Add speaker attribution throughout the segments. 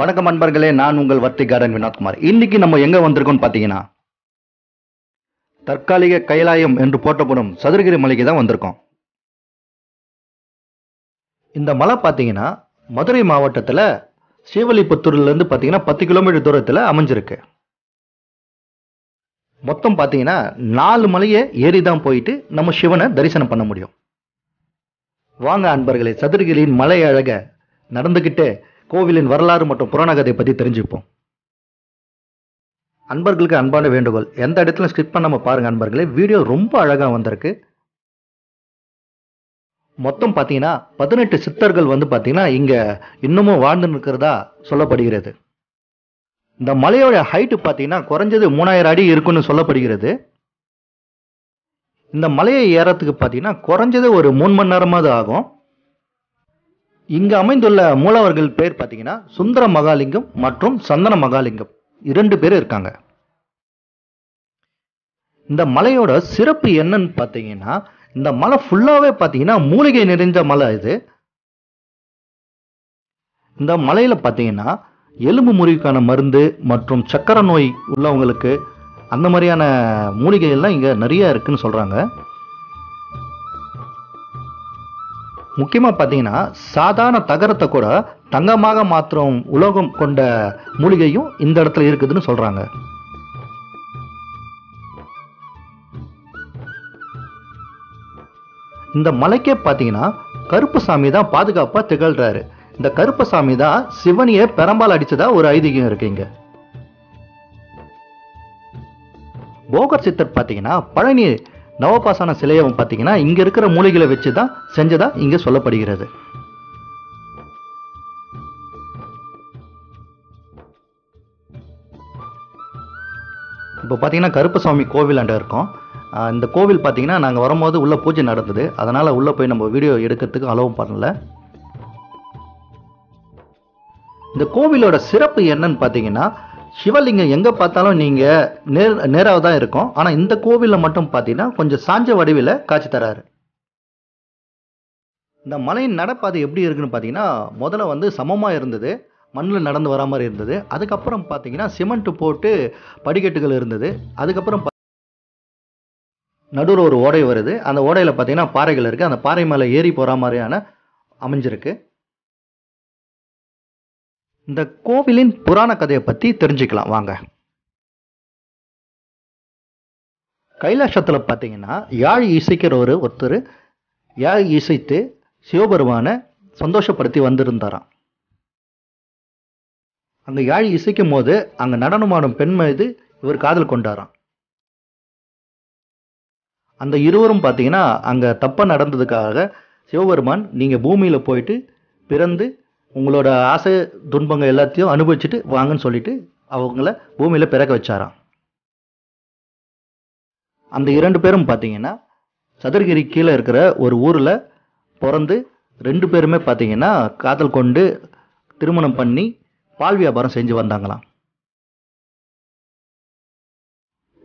Speaker 1: வணக்கம் அன்பர்களே நான் உங்கள் வர்த்தி கார்டன் வினோத்குமார். இன்னைக்கு நம்ம எங்க வந்திருக்கோம்னு பாத்தீங்கன்னா தற்காலிக கைலாயம் என்று போற்றப்படும் சதுரகிரி மலைக்கு தான் வந்திருக்கோம். இந்த மலை பார்த்தீங்கன்னா மதுரை மாவட்டத்தில் சீவலிபுத்தூர்லேருந்து பார்த்தீங்கன்னா பத்து கிலோமீட்டர் தூரத்தில் அமைஞ்சிருக்கு. மொத்தம் பார்த்தீங்கன்னா நாலு மலையை ஏறி தான் போயிட்டு நம்ம சிவனை தரிசனம் பண்ண முடியும். வாங்க அன்பர்களே சதுரகிரியின் மலை அழக நடந்துக்கிட்டே கோவிலின் வரலாறு மற்றும் புராணகதை பற்றி தெரிஞ்சுப்போம். அன்பர்களுக்கு அன்பான வேண்டுகோள். எந்த இடத்துல ஸ்கிப் பண்ணாமல் பாருங்க அன்பர்களே. வீடியோ ரொம்ப அழகாக வந்திருக்கு. மொத்தம் பார்த்தீங்கன்னா பதினெட்டு சித்தர்கள் வந்து பார்த்தீங்கன்னா இங்கே இன்னமும் வாழ்ந்து நிற்கிறதா சொல்லப்படுகிறது. இந்த மலையோட ஹைட்டு பார்த்தீங்கன்னா குறைஞ்சது மூணாயிரம் அடி இருக்குன்னு சொல்லப்படுகிறது. இந்த மலையை ஏறத்துக்கு பார்த்தீங்கன்னா குறைஞ்சது ஒரு மூணு மணி நேரமாவது ஆகும். இங்கு அமைந்துள்ள மூலவர்கள் பேர் பார்த்தீங்கன்னா சுந்தர மகாலிங்கம் மற்றும் சந்தன மகாலிங்கம். இரண்டு பேர் இருக்காங்க. இந்த மலையோட சிறப்பு என்னன்னு பார்த்தீங்கன்னா இந்த மலை ஃபுல்லாகவே பார்த்தீங்கன்னா மூலிகை நிறைஞ்ச மலை இது. இந்த மலையில் பார்த்தீங்கன்னா எலும்பு முறிவுக்கான மருந்து மற்றும் சக்கரை நோய் உள்ளவங்களுக்கு அந்த மாதிரியான மூலிகைகள்லாம் இங்கே நிறையா நிறைய சொல்கிறாங்க முக்கியமாக பார்த்தீங்கன்னா சாதாரண தகரத்தை கூட தங்கமாக மாற்றும் உலோகம் கொண்ட மூலிகையும் இந்த இடத்துல இருக்குதுன்னு சொல்றாங்க. இந்த மலைக்கே பார்த்தீங்கன்னா கருப்பசாமி தான் பாதுகாப்பாக திகழ்கிறாரு இந்த கருப்பசாமி தான் சிவனியை பெரம்பால் அடிச்சதா ஒரு ஐதீகம் இருக்கீங்க போகர் சித்தர் பார்த்தீங்கன்னா பழனி நவபாசான சிலையை பார்த்தீங்கன்னா இங்க இருக்கிற மூலிகளை வச்சு தான் செஞ்சதா இங்க சொல்லப்படுகிறது. இப்போ பார்த்தீங்கன்னா கருப்பசாமி கோவில் அண்ட இருக்கோம். இந்த கோவில் பார்த்தீங்கன்னா நாங்கள் வரும்போது உள்ள பூஜை நடந்தது. அதனால உள்ள போய் நம்ம வீடியோ எடுக்கிறதுக்கு அளவும் பண்ணல. இந்த கோவிலோட சிறப்பு என்னன்னு பார்த்தீங்கன்னா சிவலிங்கம் எங்கே பார்த்தாலும் நீங்கள் நேர் நேராக தான் இருக்கும். ஆனால் இந்த கோவிலில் மட்டும் பார்த்தீங்கன்னா கொஞ்சம் சாஞ்ச வடிவில் காட்சி தராரு. இந்த மலையின் நடப்பாதை எப்படி இருக்குன்னு பார்த்தீங்கன்னா முதல்ல வந்து சமமாக இருந்தது. மண்ணில் நடந்து வரா மாதிரி இருந்தது. அதுக்கப்புறம் பார்த்தீங்கன்னா சிமெண்ட்டு போட்டு படிக்கட்டுகள் இருந்தது. அதுக்கப்புறம் நடுவில் ஒரு ஓடை வருது. அந்த ஓடையில் பார்த்தீங்கன்னா பாறைகள் இருக்குது அந்த பாறை மேலே ஏறி போகிற மாதிரியான அமைஞ்சிருக்கு. இந்த கோவிலின் புராண கதையை பற்றி தெரிஞ்சுக்கலாம் வாங்க. கைலாசத்தில் பார்த்தீங்கன்னா யாழ் இசைக்கிற ஒரு ஒருத்தர் யாழ் இசைத்து சிவபெருமானை சந்தோஷப்படுத்தி வந்திருந்தாராம். அங்க யாழ் இசைக்கும் போது அங்க நடனமாடும் பெண் மீது இவர் காதல் கொண்டாராம். அந்த இருவரும் பார்த்தீங்கன்னா அங்க தப்பாக நடந்ததுக்காக சிவபெருமான் நீங்க பூமியில போயிட்டு பிறந்து உங்களோட ஆசை துன்பங்கள் எல்லாத்தையும் அனுபவிச்சுட்டு வாங்கன்னு சொல்லிட்டு அவங்கள பூமியில் பிறக்க வச்சாராம். அந்த இரண்டு பேரும் பார்த்தீங்கன்னா சதுரகிரி கீழே இருக்கிற ஒரு ஊரில் பிறந்து ரெண்டு பேருமே பார்த்தீங்கன்னா காதல் கொண்டு திருமணம் பண்ணி பால் வியாபாரம் செஞ்சு வந்தாங்களாம்.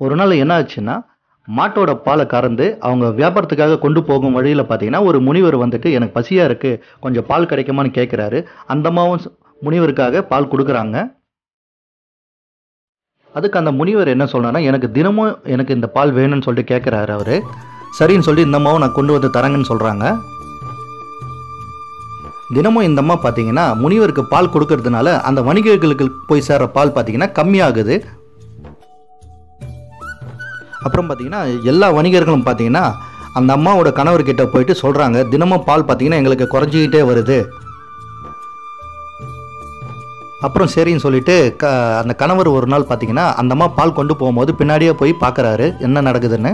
Speaker 1: ஒரு நாள் என்ன ஆச்சுன்னா மாட்டோட பாலை கறந்து அவங்க வியாபாரத்துக்காக கொண்டு போகும் வழியில் பார்த்தீங்கன்னா ஒரு முனிவர் வந்துட்டு எனக்கு பசியாக இருக்குது கொஞ்சம் பால் கிடைக்குமான்னு கேட்குறாரு அந்தமாவும் முனிவருக்காக பால் கொடுக்குறாங்க. அதுக்கு அந்த முனிவர் என்ன சொல்றாருன்னா எனக்கு தினமும் எனக்கு இந்த பால் வேணும்னு சொல்லிட்டு கேட்குறாரு அவர். சரின்னு சொல்லிட்டு இந்த அம்மாவும் நான் கொண்டு வந்து தரேங்கன்னு சொல்கிறாங்க தினமும் இந்த அம்மா பார்த்தீங்கன்னா முனிவருக்கு பால் கொடுக்கறதுனால அந்த வணிகர்களுக்கு போய் சேர்ற பால் பார்த்தீங்கன்னா கம்மியாகுது. அப்புறம் பார்த்தீங்கன்னா எல்லா வணிகர்களும் பார்த்தீங்கன்னா அந்த அம்மாவோட கணவர்கிட்ட போயிட்டு சொல்கிறாங்க தினமும் பால் பார்த்தீங்கன்னா எங்களுக்கு குறைஞ்சிக்கிட்டே வருது. அப்புறம் சரின்னு சொல்லிட்டு க அந்த கணவர் ஒரு நாள் பார்த்தீங்கன்னா அந்த அம்மா பால் கொண்டு போகும்போது பின்னாடியே போய் பார்க்கறாரு என்ன நடக்குதுன்னு.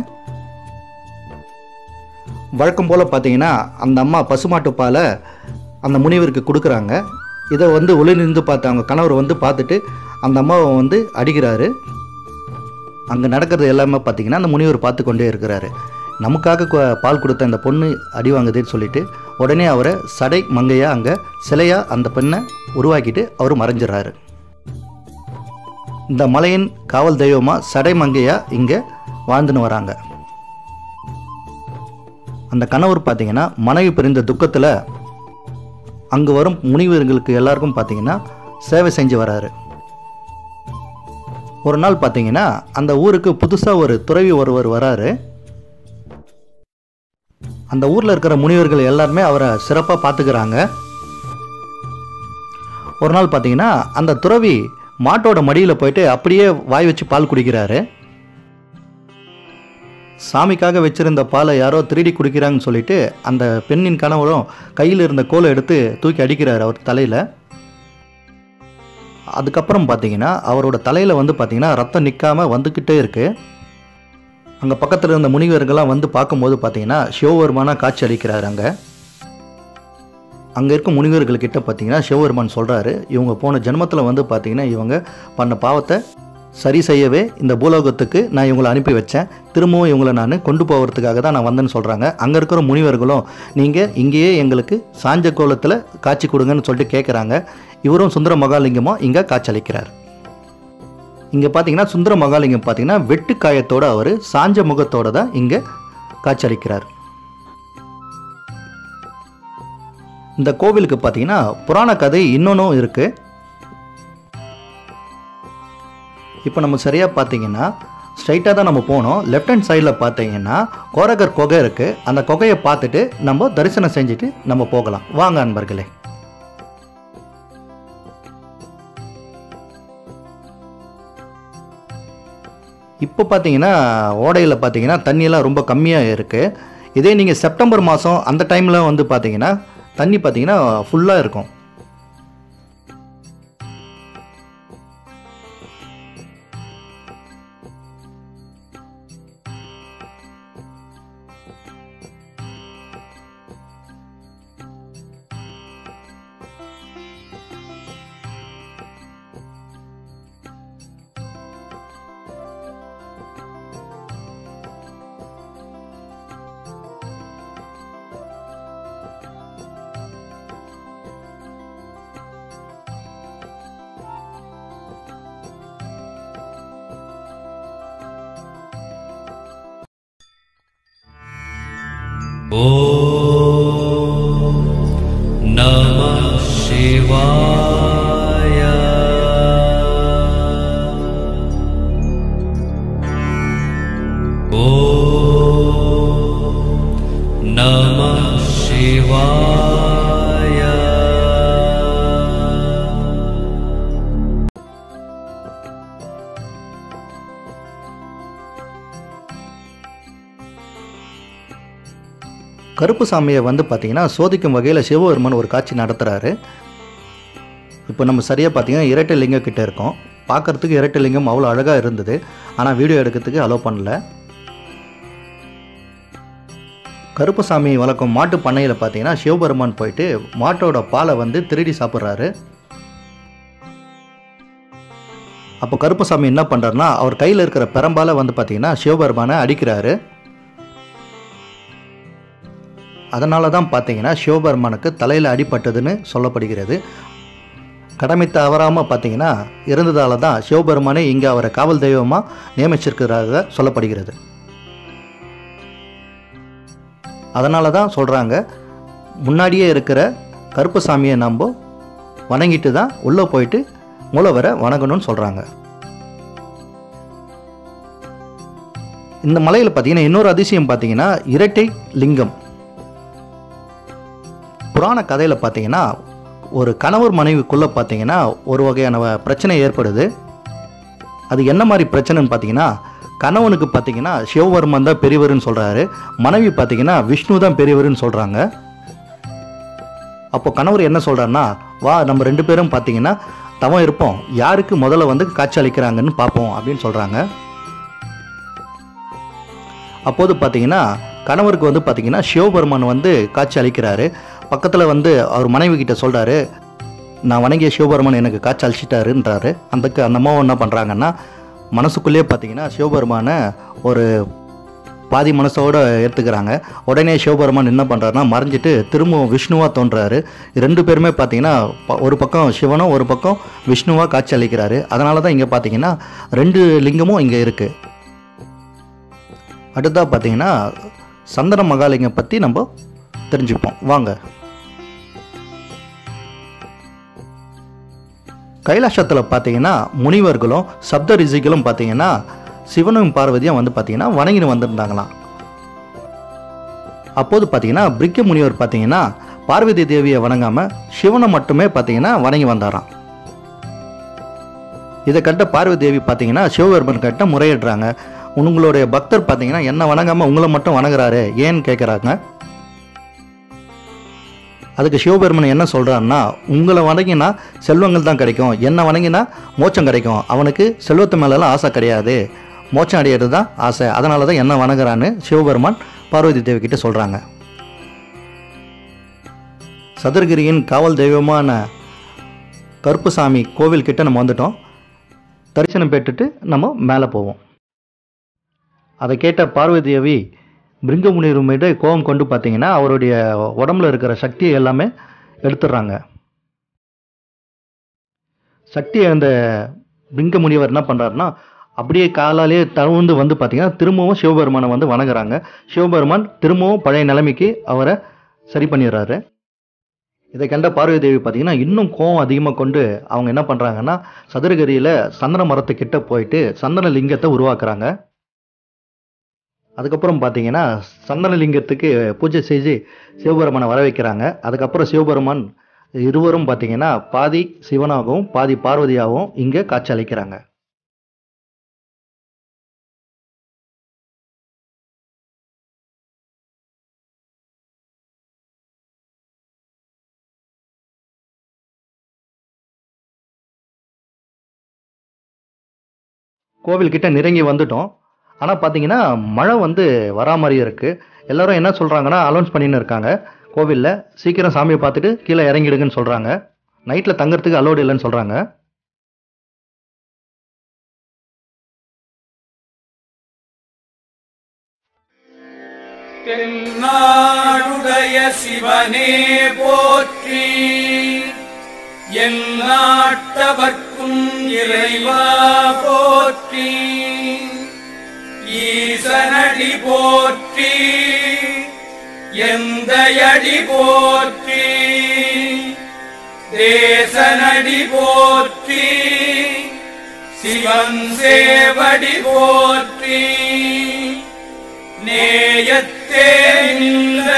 Speaker 1: வழக்கம் போல் பார்த்தீங்கன்னா அந்த அம்மா பசுமாட்டு பாலை அந்த முனிவருக்கு கொடுக்குறாங்க. இதை வந்து ஒளிநிருந்து பார்த்த அவங்க கணவர் வந்து பார்த்துட்டு அந்த அம்மாவை வந்து அடிக்கிறாரு. அங்கே நடக்கிறது எல்லாமே பார்த்தீங்கன்னா அந்த முனிவர் பார்த்து கொண்டே இருக்கிறாரு. நமக்காக பால் கொடுத்த அந்த பொண்ணு அடி வாங்குதுன்னு சொல்லிட்டு உடனே அவரை சடை மங்கையா அங்கே சிலையா அந்த பெண்ணை உருவாக்கிட்டு அவர் மறைஞ்சிடறாரு. இந்த மலையின் காவல் தெய்வமா சடை மங்கையா இங்கே வாழ்ந்துன்னு வராங்க. அந்த கணவர் பார்த்தீங்கன்னா மனைவி பிரிந்த துக்கத்தில் அங்கே வரும் முனிவர்களுக்கு எல்லாருக்கும் பார்த்தீங்கன்னா சேவை செஞ்சு வராரு. ஒரு நாள் பார்த்தீங்கன்னா அந்த ஊருக்கு புதுசாக ஒரு துறவி ஒருவர் வராரு. அந்த ஊரில் இருக்கிற முனிவர்கள் எல்லாருமே அவரை சிறப்பாக பார்த்துக்கிறாங்க. ஒரு நாள் பார்த்தீங்கன்னா அந்த துறவி மாட்டோட மடியில் போயிட்டு அப்படியே வாய் வச்சு பால் குடிக்கிறாரு. சாமிக்காக வச்சிருந்த பாலை யாரோ திருடி குடிக்கிறாங்கன்னு சொல்லிட்டு அந்த பெண்ணின் கணவரும் கையில் இருந்த கோலை எடுத்து தூக்கி அடிக்கிறார் அவர் தலையில். அதுக்கப்புறம் பார்த்தீங்கன்னா அவரோட தலையில் வந்து பார்த்தீங்கன்னா ரத்தம் நிற்காமல் வந்துக்கிட்டே இருக்குது அங்கே பக்கத்தில் இருந்த முனிவர்கள்லாம் வந்து பார்க்கும்போது பார்த்தீங்கன்னா சிவபெருமானாக காட்சி அளிக்கிறார் அங்கே. அங்கே இருக்கும் முனிவர்கள்கிட்ட பார்த்தீங்கன்னா சிவபெருமான் சொல்கிறாரு இவங்க போன ஜென்மத்தில் வந்து பார்த்தீங்கன்னா இவங்க பண்ண பாவத்தை சரி செய்யவே இந்த பூலோகத்துக்கு நான் இவங்களை அனுப்பி வச்சேன். திரும்பவும் இவங்களை நான் கொண்டு போகிறதுக்காக தான் நான் வந்தேன்னு சொல்கிறாங்க அங்கே இருக்கிற முனிவர்களும் நீங்கள் இங்கேயே எங்களுக்கு சாஞ்ச கோலத்தில் காட்சி கொடுங்கன்னு சொல்லிட்டு கேட்குறாங்க இவரும் சுந்தர மகாலிங்கமும் இங்கே காட்சியளிக்கிறார். இங்கே பார்த்தீங்கன்னா சுந்தர மகாலிங்கம் பார்த்தீங்கன்னா வெட்டு அவர் சாஞ்ச முகத்தோடு தான் இங்கே காட்சியளிக்கிறார். இந்த கோவிலுக்கு பார்த்தீங்கன்னா புராண கதை இன்னொன்றும் இருக்குது இப்போ நம்ம சரியாக பார்த்தீங்கன்னா ஸ்ட்ரைட்டாக தான் நம்ம போனோம். லெஃப்ட் ஹேண்ட் சைடில் பார்த்தீங்கன்னா கோரகர் குகை இருக்குது அந்த குகையை பார்த்துட்டு நம்ம தரிசனம் செஞ்சுட்டு நம்ம போகலாம். வாங்க அன்பர்களே. இப்போ பார்த்தீங்கன்னா ஓடையில் பார்த்தீங்கன்னா தண்ணியெல்லாம் ரொம்ப கம்மியாக இருக்குது இதே நீங்கள் செப்டம்பர் மாதம் அந்த டைமில் வந்து பார்த்தீங்கன்னா தண்ணி பார்த்தீங்கன்னா ஃபுல்லாக இருக்கும்.
Speaker 2: नमः शिवाय। ॐ नमः
Speaker 1: கருப்பு சாமியை வந்து பார்த்தீங்கன்னா சோதிக்கும் வகையில் சிவபெருமான் ஒரு காட்சி நடத்துகிறாரு இப்போ நம்ம சரியாக பார்த்தீங்கன்னா இரட்டை லிங்கம் கிட்டே இருக்கோம். பார்க்கறதுக்கு இரட்டை லிங்கம் அவ்வளோ அழகாக இருந்தது. ஆனால் வீடியோ எடுக்கிறதுக்கு அலோவ் பண்ணல. கருப்பு சாமி வளர்க்கும் மாட்டு பண்ணையில் பார்த்தீங்கன்னா சிவபெருமான் போயிட்டு மாட்டோட பாலை வந்து திருடி சாப்பிட்றாரு. அப்போ கருப்பசாமி என்ன பண்ணுறாருன்னா அவர் கையில் இருக்கிற பெரம்பால வந்து பார்த்தீங்கன்னா சிவபெருமானை அடிக்கிறாரு. அதனால தான் பார்த்தீங்கன்னா சிவபெருமானுக்கு தலையில் அடிபட்டதுன்னு சொல்லப்படுகிறது. கடமை தவறாமல் பார்த்தீங்கன்னா இருந்ததால தான் சிவபெருமானே இங்கே அவரை காவல் தெய்வமாக நியமிச்சிருக்கிறதாக சொல்லப்படுகிறது. அதனால தான் சொல்கிறாங்க முன்னாடியே இருக்கிற கருப்புசாமியை நம்ம வணங்கிட்டு தான் உள்ளே போயிட்டு மூலவரை வணங்கணும்னு சொல்கிறாங்க இந்த மலையில் பார்த்தீங்கன்னா இன்னொரு அதிசயம் பார்த்தீங்கன்னா இரட்டை லிங்கம். புராண கதையில் பார்த்தீங்கன்னா ஒரு கணவர் மனைவிக்குள்ளே பார்த்தீங்கன்னா ஒரு வகையான வ- பிரச்சனை ஏற்படுது. அது என்ன மாதிரி பிரச்சனைன்னு பார்த்தீங்கன்னா கணவனுக்கு பார்த்தீங்கன்னா சிவபெருமான் தான் பெரியவர்னு சொல்கிறாரு மனைவி பார்த்தீங்கன்னா விஷ்ணு தான் பெரியவர்னு சொல்கிறாங்க அப்போ கணவர் என்ன சொல்கிறாருன்னா வா நம்ம ரெண்டு பேரும் பார்த்தீங்கன்னா தவம் இருப்போம். யாருக்கு முதல்ல வந்து காட்சி அளிக்கிறாங்கன்னு பார்ப்போம் அப்படின்னு சொல்கிறாங்க அப்போது பார்த்தீங்கன்னா கணவருக்கு வந்து பார்த்தீங்கன்னா சிவபெருமான் வந்து காட்சி அளிக்கிறாரு. பக்கத்தில் வந்து அவர் மனைவி கிட்ட சொல்கிறாரு நான் வணங்கிய சிவபெருமான் எனக்கு காட்சி அழிச்சிட்டாருன்றாரு. அதுக்கு அந்த அம்மாவும் என்ன பண்ணுறாங்கன்னா மனசுக்குள்ளேயே பார்த்தீங்கன்னா சிவபெருமானை ஒரு பாதி மனசோடு ஏற்றுக்கிறாங்க உடனே சிவபெருமான் என்ன பண்ணுறாருன்னா மறைஞ்சிட்டு திரும்பவும் விஷ்ணுவாக தோன்றாரு. ரெண்டு பேருமே பார்த்தீங்கன்னா ப- ஒரு பக்கம் சிவனும் ஒரு பக்கம் விஷ்ணுவாக காட்சி அளிக்கிறாரு அதனால தான் இங்கே பார்த்தீங்கன்னா ரெண்டு லிங்கமும் இங்கே இருக்குது அடுத்ததாக பார்த்தீங்கன்னா சந்தன மகாலிங்கம் பற்றி நம்ம தெரிஞ்சுப்போம். வாங்க. கைலாசத்தில் பார்த்தீங்கன்னா முனிவர்களும் சப்த ரிஷிகளும் பார்த்தீங்கன்னா சிவனும் பார்வதியும் வந்து பார்த்தீங்கன்னா வணங்கின்னு வந்திருந்தாங்களாம். அப்போது பார்த்தீங்கன்னா பிரிக்க முனிவர் பார்த்தீங்கன்னா பார்வதி தேவியை வணங்காமல் சிவனை மட்டுமே பார்த்தீங்கன்னா வணங்கி வந்தாராம். இதை கண்ட பார்வதி தேவி பார்த்தீங்கன்னா சிவபெருமன் கிட்ட முறையிடுறாங்க. உங்களுடைய பக்தர் பார்த்தீங்கன்னா என்ன வணங்காமல் உங்களை மட்டும் வணங்குறாரு ஏன்னு கேட்குறாங்க அதுக்கு சிவபெருமன் என்ன சொல்கிறான்னா உங்களை வணங்கினா செல்வங்கள் தான் கிடைக்கும். என்ன வணங்கினா மோச்சம் கிடைக்கும். அவனுக்கு செல்வத்து மேலெல்லாம் ஆசை கிடையாது. மோச்சம் அடையிறது தான் ஆசை. அதனால தான் என்ன வணங்குறான்னு சிவபெருமான் பார்வதி தேவி கிட்ட சொல்கிறாங்க சதுரகிரியின் காவல் தெய்வமான கருப்புசாமி கோவில் கிட்ட நம்ம வந்துட்டோம். தரிசனம் பெற்றுட்டு நம்ம மேலே போவோம். அதை கேட்ட பார்வதி தேவி பிருங்கமுனிவர் மீது கோபம் கொண்டு பார்த்தீங்கன்னா அவருடைய உடம்புல இருக்கிற சக்தியை எல்லாமே எடுத்துடுறாங்க. சக்தி அந்த பிங்க முனிவர் என்ன பண்ணுறாருன்னா அப்படியே காலாலே தழுந்து வந்து பார்த்தீங்கன்னா திரும்பவும் சிவபெருமானை வந்து வணங்குறாங்க. சிவபெருமான் திரும்பவும் பழைய நிலைமைக்கு அவரை சரி பண்ணிடுறாரு. இதை கண்ட பார்வதி தேவி பார்த்தீங்கன்னா இன்னும் கோவம் அதிகமாக கொண்டு அவங்க என்ன பண்ணுறாங்கன்னா சதுரகிரியில் சந்தன மரத்துக்கிட்ட போயிட்டு சந்தன லிங்கத்தை உருவாக்குறாங்க. அதுக்கப்புறம் பார்த்தீங்கன்னா சந்தனலிங்கத்துக்கு பூஜை செஞ்சு சிவபெருமானை வர வைக்கிறாங்க அதுக்கப்புறம் சிவபெருமான் இருவரும் பார்த்தீங்கன்னா பாதி சிவனாகவும் பாதி பார்வதியாகவும் இங்கே காட்சி அளிக்கிறாங்க. கோவில்கிட்ட நெருங்கி வந்துட்டோம். ஆனால் பார்த்தீங்கன்னா மழை வந்து வரா மாதிரி இருக்குது எல்லோரும் என்ன சொல்கிறாங்கன்னா அலௌன்ஸ் பண்ணின்னு இருக்காங்க. கோவிலில் சீக்கிரம் சாமியை பார்த்துட்டு கீழே இறங்கிடுங்கன்னு சொல்கிறாங்க நைட்டில் தங்குறதுக்கு அலோடு இல்லைன்னு சொல்கிறாங்க
Speaker 3: தென்னாடுடைய சிவனே போற்றி என் நாட்டவர்க்கும் இறைவா போற்றி. ஈசனடி போற்றி எந்த அடி போற்றி தேசனடி போற்றி சிவன் சேவடி போற்றி. நேயத்தே நின்ற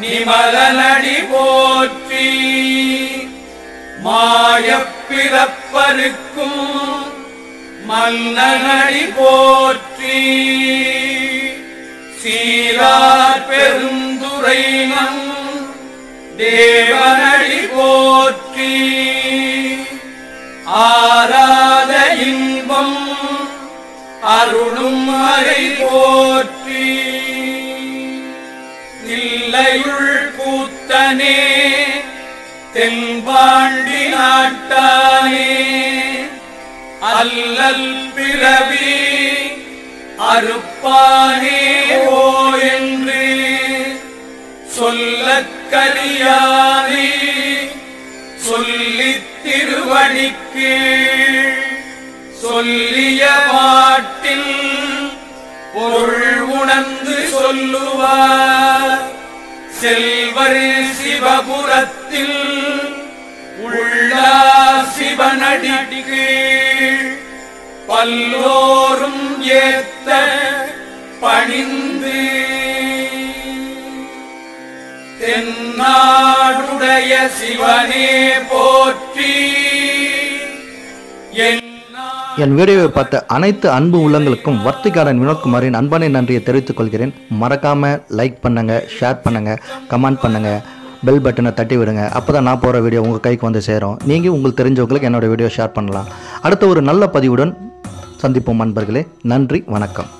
Speaker 3: நிமலனடி போற்றி மாயப்பிறப்பருக்கும் மன்னனடி போற்றி. சீரார் பெருந்துரை நம் தேவனடி போற்றி. ஆராத இன்பம் அருளும் மறை போற்றி. இல்லையுள் கூத்தனே தென்பாண்டி நாட்டானே. அல்லல் பிறவி அறுப்பானே ஓ என்று சொல்லக் கரியானே சொல்லித் திருவடிக்கு சொல்லிய பாட்டின் பொருள் உணர்ந்து சொல்லுவார். செல்வர் சிவபுரத்தில் உள்ளா சிவனடிக்கு பல்லோரும் ஏத்த பணிந்து. தென்னாடுடைய சிவனே போற்றி. என்
Speaker 1: வீடியோவை பார்த்த அனைத்து அன்பு உள்ளங்களுக்கும் வர்த்திகாரன் வினோத்குமாரின் அன்பான நன்றியை தெரிவித்துக் கொள்கிறேன் மறக்காமல் லைக் பண்ணுங்க ஷேர் பண்ணுங்க கமெண்ட் பண்ணுங்க. பெல் பட்டனை தட்டி விடுங்க. அப்போ தான் நான் போகிற வீடியோ உங்கள் கைக்கு வந்து சேரும். நீங்கள் உங்களுக்கு தெரிஞ்சவங்களுக்கு என்னோட வீடியோ ஷேர் பண்ணலாம். அடுத்த ஒரு நல்ல பதிவுடன் சந்திப்போம் நண்பர்களே நன்றி வணக்கம்.